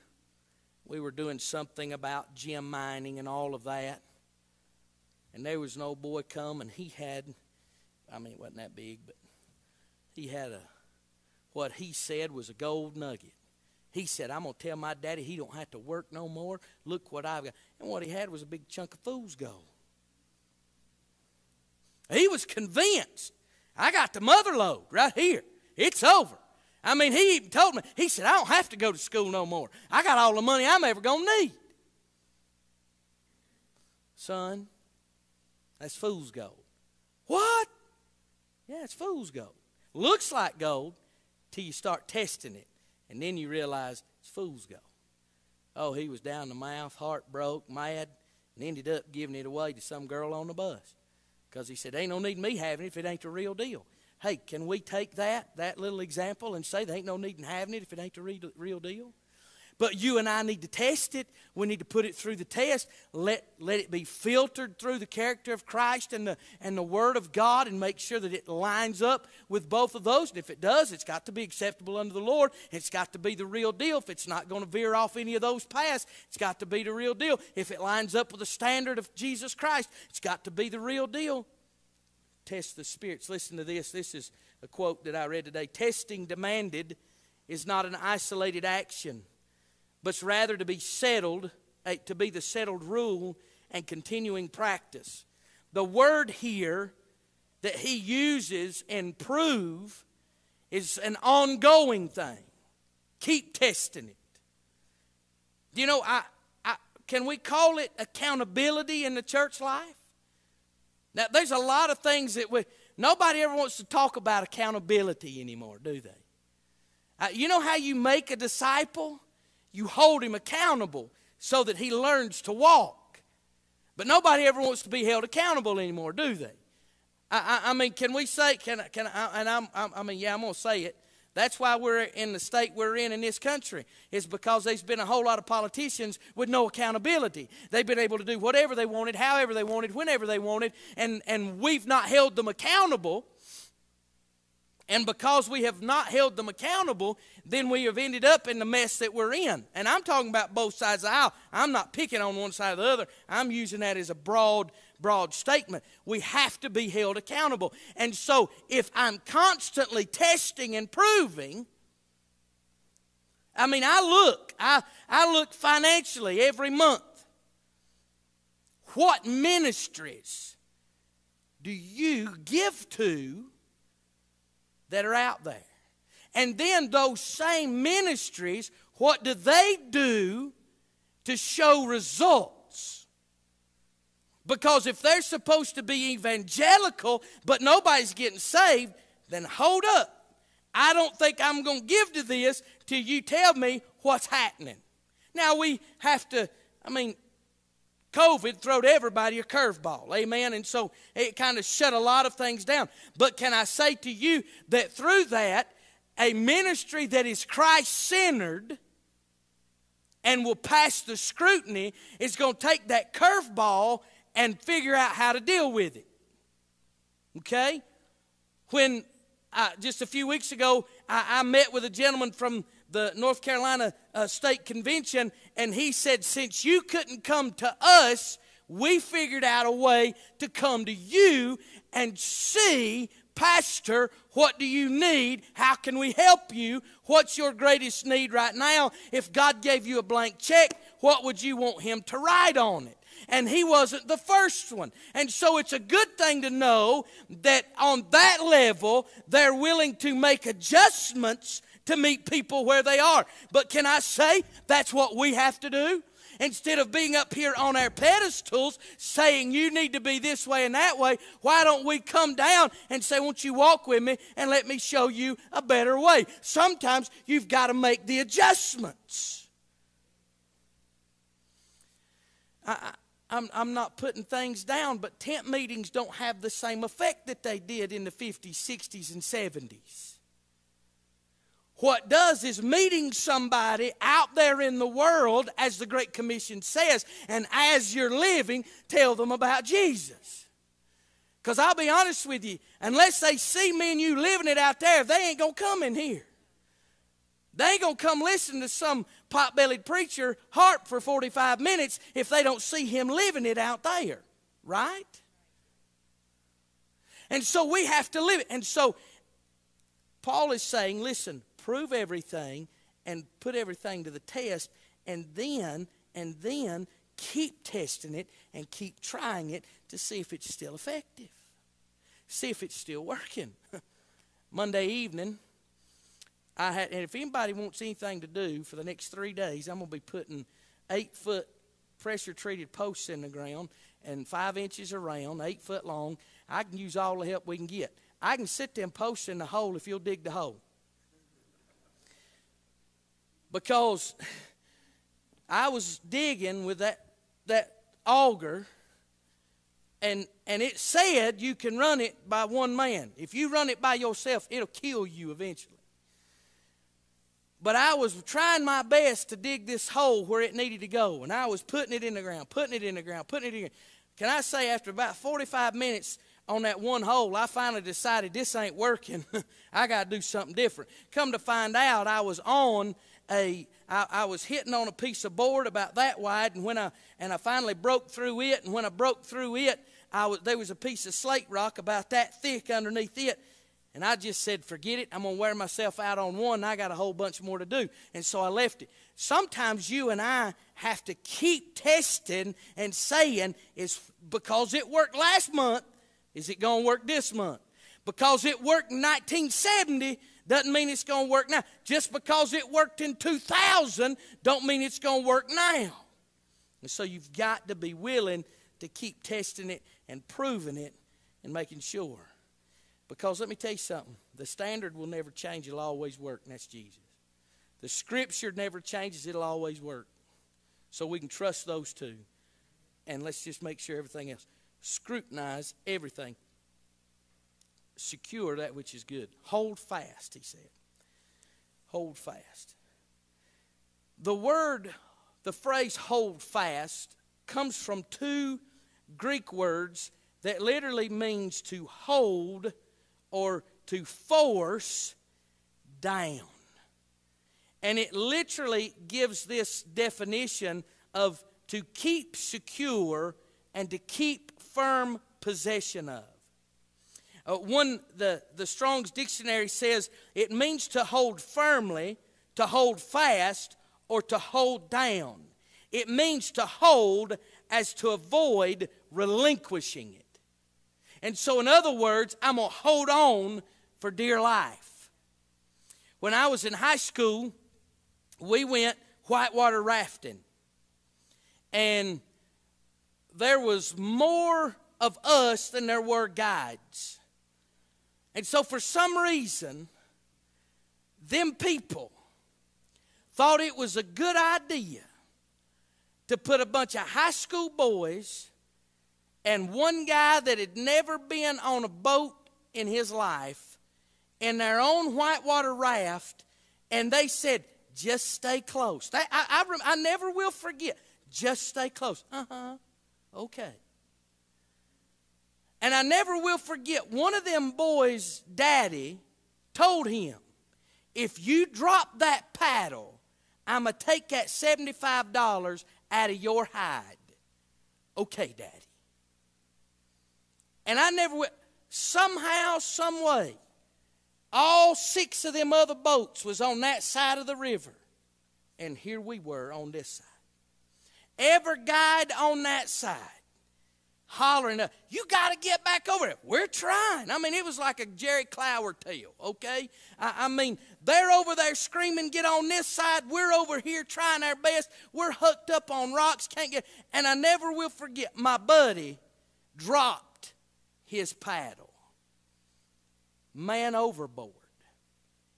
We were doing something about gem mining and all of that. And there was an old boy come and he had, I mean, it wasn't that big, but he had a, what he said was a gold nugget. He said, I'm going to tell my daddy he don't have to work no more. Look what I've got. And what he had was a big chunk of fool's gold. He was convinced. I got the mother lode right here. It's over. I mean, he even told me, he said, I don't have to go to school no more. I got all the money I'm ever going to need. Son, that's fool's gold. What? Yeah, it's fool's gold. Looks like gold, till you start testing it. And then you realize it's fool's gold. Oh, he was down the mouth, heart broke, mad, and ended up giving it away to some girl on the bus. Because he said, Ain't no need me having it if it ain't the real deal. Hey, can we take that, that little example, and say there ain't no need in having it if it ain't the real deal? But you and I need to test it. We need to put it through the test. Let, let it be filtered through the character of Christ and the, and the Word of God and make sure that it lines up with both of those. And if it does, it's got to be acceptable unto the Lord. It's got to be the real deal. If it's not going to veer off any of those paths, it's got to be the real deal. If it lines up with the standard of Jesus Christ, it's got to be the real deal. Test the spirits. Listen to this. This is a quote that I read today. Testing demanded is not an isolated action but rather to be settled, to be the settled rule and continuing practice. The word here that he uses and prove is an ongoing thing. Keep testing it. Do you know, I, I, can we call it accountability in the church life? Now, there's a lot of things that we, nobody ever wants to talk about accountability anymore, do they? Uh, you know how you make a disciple? You hold him accountable so that he learns to walk. But nobody ever wants to be held accountable anymore, do they? I, I, I mean, can we say, can, can I, and I'm, I mean, yeah, I'm going to say it. That's why we're in the state we're in in this country. Is because there's been a whole lot of politicians with no accountability. They've been able to do whatever they wanted, however they wanted, whenever they wanted, and, and we've not held them accountable and because we have not held them accountable, then we have ended up in the mess that we're in. And I'm talking about both sides of the aisle. I'm not picking on one side or the other. I'm using that as a broad, broad statement. We have to be held accountable. And so if I'm constantly testing and proving, I mean, I look, I, I look financially every month. What ministries do you give to that are out there. And then those same ministries, what do they do to show results? Because if they're supposed to be evangelical, but nobody's getting saved, then hold up. I don't think I'm going to give to this till you tell me what's happening. Now we have to, I mean, COVID throwed everybody a curveball. Amen. And so it kind of shut a lot of things down. But can I say to you that through that, a ministry that is Christ centered and will pass the scrutiny is going to take that curveball and figure out how to deal with it. Okay? When uh, just a few weeks ago, I, I met with a gentleman from the North Carolina uh, State Convention, and he said, Since you couldn't come to us, we figured out a way to come to you and see, Pastor, what do you need? How can we help you? What's your greatest need right now? If God gave you a blank check, what would you want Him to write on it? and he wasn't the first one. And so it's a good thing to know that on that level, they're willing to make adjustments to meet people where they are. But can I say that's what we have to do? Instead of being up here on our pedestals saying you need to be this way and that way, why don't we come down and say, Won't you walk with me and let me show you a better way? Sometimes you've got to make the adjustments. I, I'm, I'm not putting things down, but tent meetings don't have the same effect that they did in the 50s, 60s, and 70s what does is meeting somebody out there in the world, as the Great Commission says, and as you're living, tell them about Jesus. Because I'll be honest with you, unless they see me and you living it out there, they ain't going to come in here. They ain't going to come listen to some pot bellied preacher harp for 45 minutes if they don't see him living it out there, right? And so we have to live it. And so Paul is saying, listen, prove everything and put everything to the test, and then, and then keep testing it and keep trying it to see if it's still effective. See if it's still working. Monday evening, I had, and if anybody wants anything to do for the next three days, I'm going to be putting eight foot pressure treated posts in the ground and five inches around, eight foot long. I can use all the help we can get. I can sit them posts in the hole if you'll dig the hole. Because I was digging with that that auger and and it said you can run it by one man. If you run it by yourself, it'll kill you eventually. But I was trying my best to dig this hole where it needed to go, and I was putting it in the ground, putting it in the ground, putting it in. Can I say, after about 45 minutes on that one hole, I finally decided this ain't working. I got to do something different. Come to find out, I was on a I, I, was hitting on a piece of board about that wide, and when I and I finally broke through it, and when I broke through it, I was there was a piece of slate rock about that thick underneath it, and I just said, forget it. I'm gonna wear myself out on one. I got a whole bunch more to do, and so I left it. Sometimes you and I have to keep testing and saying, is because it worked last month, is it gonna work this month? Because it worked in 1970 doesn't mean it's going to work now. Just because it worked in 2000 don't mean it's going to work now. And so you've got to be willing to keep testing it and proving it and making sure. Because let me tell you something the standard will never change, it'll always work, and that's Jesus. The scripture never changes, it'll always work. So we can trust those two. And let's just make sure everything else. Scrutinize everything secure that which is good. Hold fast, he said. Hold fast. The word, the phrase hold fast, comes from two Greek words that literally means to hold or to force down. And it literally gives this definition of to keep secure and to keep firm possession of. Uh, one, the, the Strong's Dictionary says it means to hold firmly, to hold fast, or to hold down. It means to hold as to avoid relinquishing it. And so, in other words, I'm going to hold on for dear life. When I was in high school, we went whitewater rafting. And there was more of us than there were guides. And so, for some reason, them people thought it was a good idea to put a bunch of high school boys and one guy that had never been on a boat in his life in their own whitewater raft, and they said, just stay close. I, I, I never will forget. Just stay close. Uh huh. Okay. And I never will forget, one of them boys' daddy told him, if you drop that paddle, I'm going to take that $75 out of your hide. Okay, daddy. And I never will. Somehow, some way, all six of them other boats was on that side of the river. And here we were on this side. Every guide on that side hollering, You got to get back over it. We're trying. I mean, it was like a Jerry Clower tale, okay? I, I, mean, they're over there screaming, Get on this side. We're over here trying our best. We're hooked up on rocks, can't get. And I never will forget, my buddy dropped his paddle. Man overboard.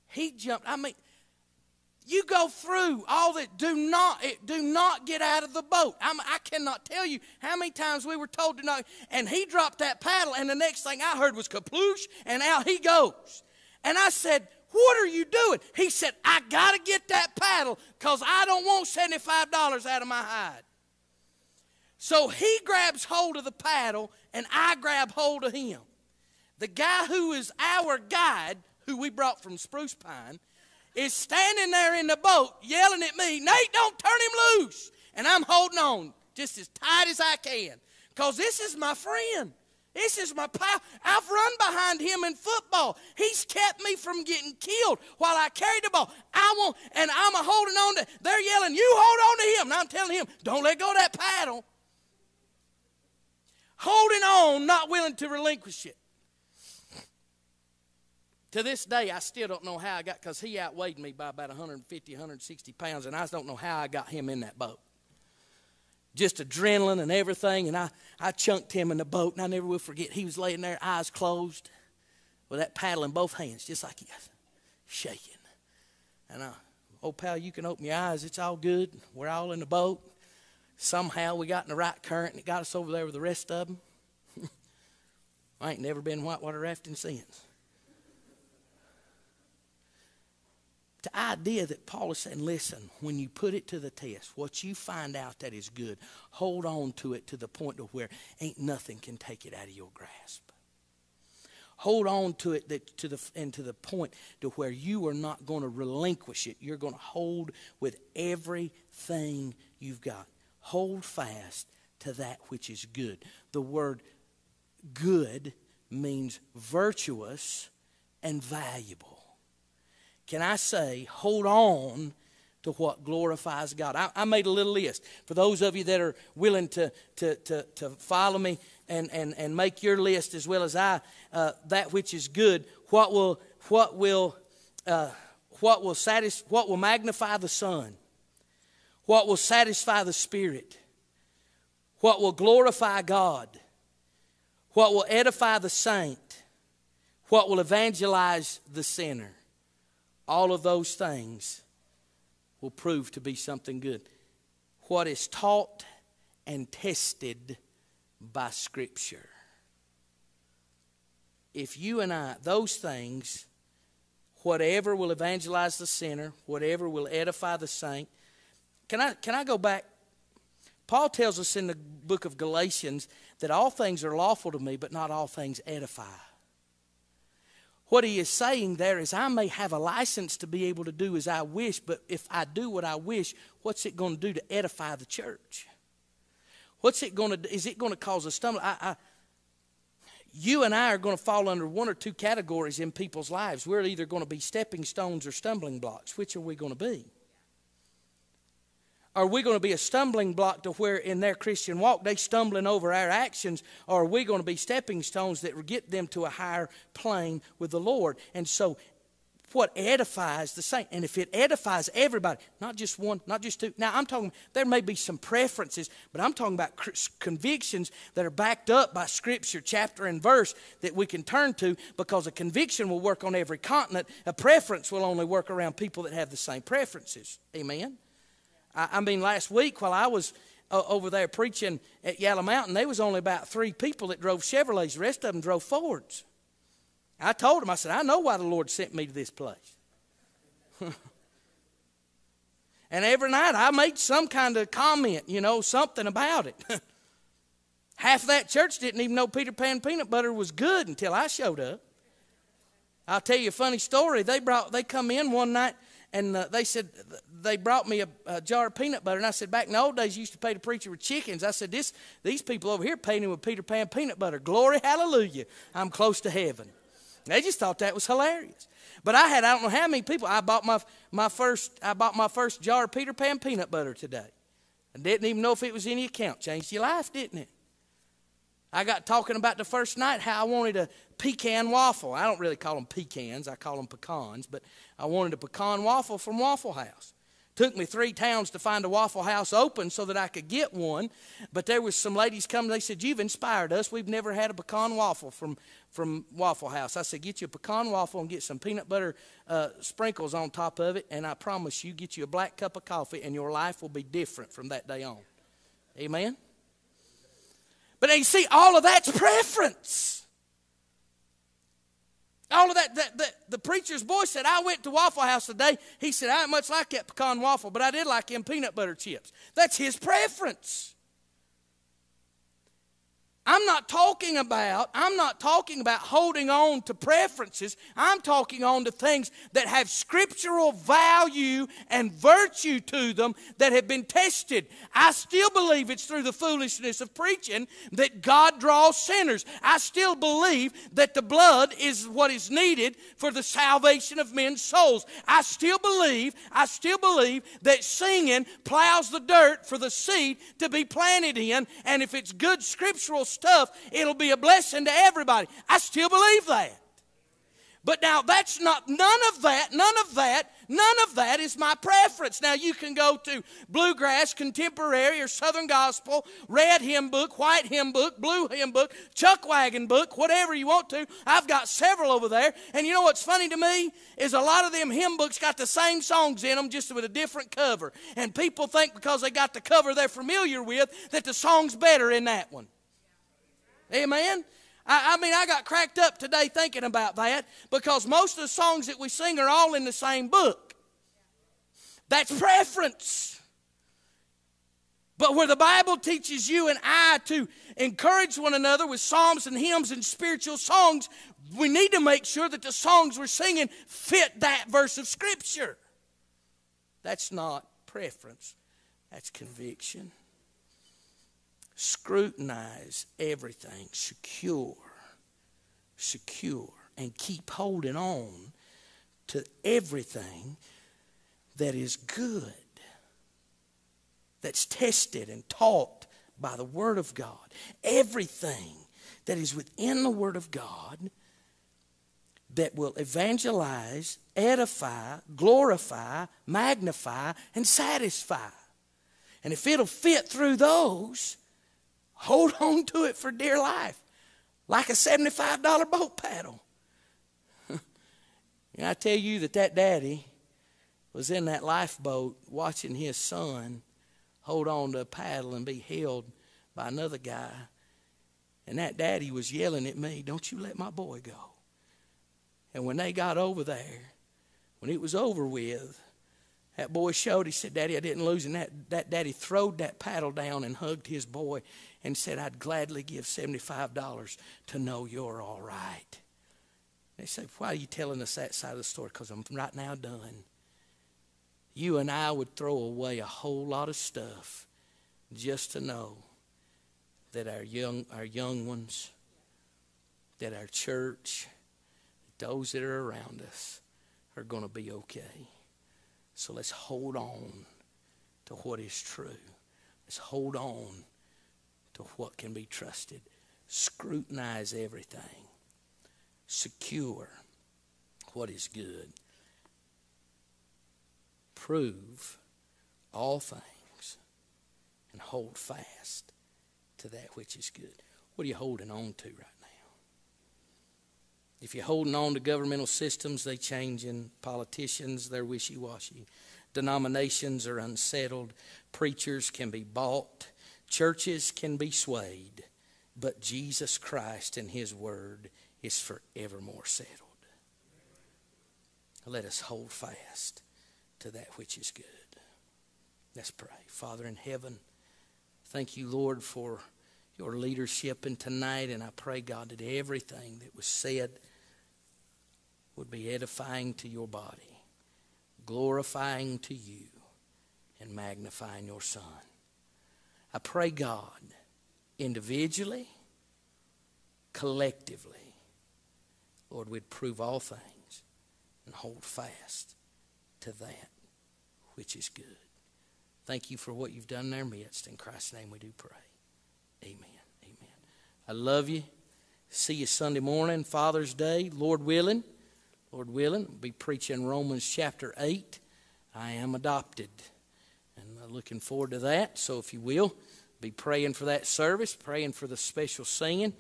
He jumped. I mean, you go through all that. Do not do not get out of the boat. I'm, i cannot tell you how many times we were told to not and he dropped that paddle and the next thing i heard was kaploosh and out he goes. And i said what are you doing? He said i gotta get that paddle because i don't want $75 out of my hide. So he grabs hold of the paddle and i grab hold of him. The guy who is our guide who we brought from spruce pine is standing there in the boat yelling at me, Nate, don't turn him loose. And I'm holding on just as tight as I can because this is my friend. This is my pal. I've run behind him in football. He's kept me from getting killed while I carried the ball. I won't, and I'm holding on to, they're yelling, you hold on to him. And I'm telling him, don't let go of that paddle. Holding on, not willing to relinquish it. To this day, I still don't know how I got, because he outweighed me by about 150, 160 pounds, and I don't know how I got him in that boat. Just adrenaline and everything, and I, I chunked him in the boat, and I never will forget. He was laying there, eyes closed, with that paddle in both hands, just like he was shaking. And I, oh, pal, you can open your eyes. It's all good. We're all in the boat. Somehow we got in the right current and it got us over there with the rest of them. I ain't never been whitewater rafting since. The idea that Paul is saying, listen, when you put it to the test, what you find out that is good, hold on to it to the point of where ain't nothing can take it out of your grasp. Hold on to it that, to the, and to the point to where you are not going to relinquish it. You're going to hold with everything you've got. Hold fast to that which is good. The word good means virtuous and valuable. Can I say, hold on to what glorifies God? I, I, made a little list. For those of you that are willing to, to, to, to follow me and, and, and make your list as well as I, uh, that which is good, what will, what will, uh, what will, satis- what will magnify the Son? What will satisfy the Spirit? What will glorify God? What will edify the saint? What will evangelize the sinner? All of those things will prove to be something good. What is taught and tested by Scripture. If you and I, those things, whatever will evangelize the sinner, whatever will edify the saint. Can I, can I go back? Paul tells us in the book of Galatians that all things are lawful to me, but not all things edify. What he is saying there is, I may have a license to be able to do as I wish, but if I do what I wish, what's it going to do to edify the church? What's it going to? Is it going to cause a stumble? I, I, you and I are going to fall under one or two categories in people's lives. We're either going to be stepping stones or stumbling blocks. Which are we going to be? Are we going to be a stumbling block to where in their Christian walk they stumbling over our actions? Or are we going to be stepping stones that will get them to a higher plane with the Lord? And so what edifies the saint. And if it edifies everybody, not just one, not just two. Now, I'm talking, there may be some preferences, but I'm talking about convictions that are backed up by Scripture, chapter and verse that we can turn to because a conviction will work on every continent. A preference will only work around people that have the same preferences. Amen? I, I mean, last week while I was uh, over there preaching at Yalla Mountain, there was only about three people that drove Chevrolets. The rest of them drove Fords. I told them, I said, I know why the Lord sent me to this place. and every night I made some kind of comment, you know, something about it. Half that church didn't even know Peter Pan peanut butter was good until I showed up. I'll tell you a funny story. They brought they come in one night and uh, they said they brought me a, a, jar of peanut butter, and I said back in the old days you used to pay the preacher with chickens. I said this these people over here paying him with Peter Pan peanut butter. Glory, hallelujah! I'm close to heaven. They just thought that was hilarious. But I had I don't know how many people. I bought my my first I bought my first jar of Peter Pan peanut butter today, I didn't even know if it was any account. Changed your life, didn't it? I got talking about the first night how I wanted a pecan waffle. I don't really call them pecans, I call them pecans, but I wanted a pecan waffle from Waffle House. Took me three towns to find a Waffle House open so that I could get one. But there was some ladies coming. They said, "You've inspired us. We've never had a pecan waffle from from Waffle House." I said, "Get you a pecan waffle and get some peanut butter uh, sprinkles on top of it, and I promise you, get you a black cup of coffee, and your life will be different from that day on." Amen. But you see, all of that's preference. All of that, that, that, the preacher's boy said, I went to Waffle House today. He said, I didn't much like that pecan waffle, but I did like them peanut butter chips. That's his preference. I'm not talking about, I'm not talking about holding on to preferences. I'm talking on to things that have scriptural value and virtue to them that have been tested. I still believe it's through the foolishness of preaching that God draws sinners. I still believe that the blood is what is needed for the salvation of men's souls. I still believe, I still believe that singing plows the dirt for the seed to be planted in, and if it's good scriptural stuff, it'll be a blessing to everybody. I still believe that. But now that's not, none of that, none of that, none of that is my preference. Now you can go to bluegrass, contemporary, or southern gospel, red hymn book, white hymn book, blue hymn book, chuck wagon book, whatever you want to. I've got several over there. And you know what's funny to me? Is a lot of them hymn books got the same songs in them, just with a different cover. And people think because they got the cover they're familiar with that the song's better in that one. Amen? I, I, mean, I got cracked up today thinking about that because most of the songs that we sing are all in the same book. That's preference. But where the Bible teaches you and I to encourage one another with psalms and hymns and spiritual songs, we need to make sure that the songs we're singing fit that verse of Scripture. That's not preference, that's conviction scrutinize everything, secure, secure, and keep holding on to everything that is good, that's tested and taught by the Word of God. Everything that is within the Word of God that will evangelize, edify, glorify, magnify, and satisfy. And if it'll fit through those, Hold on to it for dear life, like a $75 boat paddle. and I tell you that that daddy was in that lifeboat watching his son hold on to a paddle and be held by another guy. And that daddy was yelling at me, Don't you let my boy go. And when they got over there, when it was over with, that boy showed, he said, Daddy, I didn't lose. And that, that daddy throwed that paddle down and hugged his boy and said, I'd gladly give $75 to know you're all right. They said, Why are you telling us that side of the story? Because I'm right now done. You and I would throw away a whole lot of stuff just to know that our young, our young ones, that our church, those that are around us are going to be okay. So let's hold on to what is true. Let's hold on to what can be trusted. Scrutinize everything. Secure what is good. Prove all things and hold fast to that which is good. What are you holding on to right? If you're holding on to governmental systems, they change in politicians, they're wishy washy. Denominations are unsettled. Preachers can be bought. Churches can be swayed, but Jesus Christ and His Word is forevermore settled. Let us hold fast to that which is good. Let's pray. Father in heaven, thank you, Lord, for your leadership in tonight, and I pray, God, that everything that was said would be edifying to your body, glorifying to you, and magnifying your Son. I pray, God, individually, collectively, Lord, we'd prove all things and hold fast to that which is good. Thank you for what you've done in our midst. In Christ's name we do pray. Amen. Amen. I love you. See you Sunday morning, Father's Day, Lord willing. Lord willing, I'll be preaching Romans chapter 8. I am adopted And looking forward to that. So if you will, be praying for that service, praying for the special singing,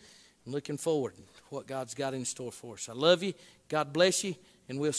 and looking forward to what God's got in store for us. I love you. God bless you, and we'll